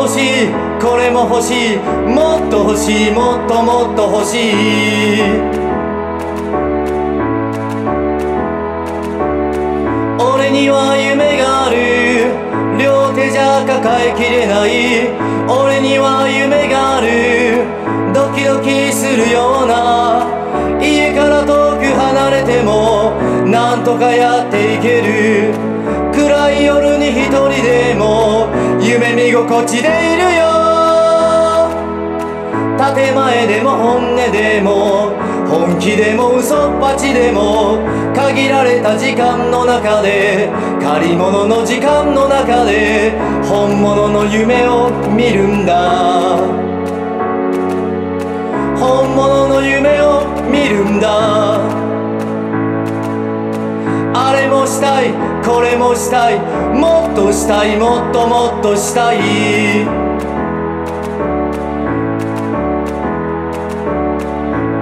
欲しい。これも欲しい。もっと欲しい。もっともっと欲しい。俺には夢がある。両手じゃ抱えきれない。俺には夢がある。ドキドキするような。家から遠く離れてもなんとかやっていける。暗い夜に一人でも夢見心地でいるよ。建前でも本音でも本気でも嘘っぱちでも限られた時間の中で借り物の時間の中で本物の夢を見るんだ。本物の夢を見るんだ。あれもしたい。これもしたい。もっとしたい。もっともっとしたい。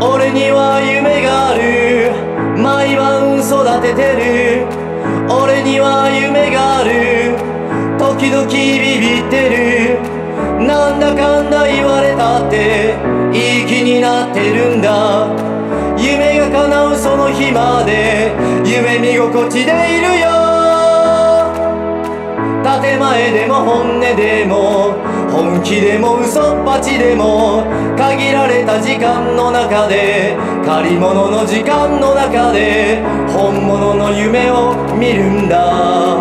俺には夢がある。毎晩育ててる。俺には夢がある。時々ビビってる。なんだかんだ言われたっていい気になってるんだ。夢が叶うその日まで夢見心地でいるよ。建前でも本音でも本気でも嘘っぱちでも限られた時間の中で借り物の時間の中で本物の夢を見るんだ。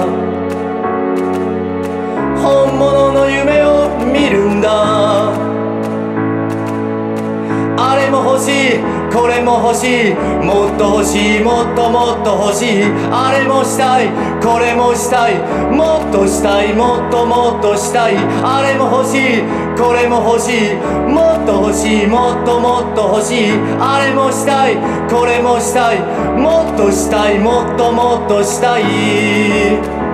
あれも欲しい。これも欲しい。もっと欲しい。もっともっと欲しい。あれもしたい。これもしたい。もっとしたい。もっともっとしたい。あれも欲しい。これも欲しい。もっと欲しい。もっともっと欲しい。あれもしたい。これもしたい。もっとしたい。もっともっとしたい。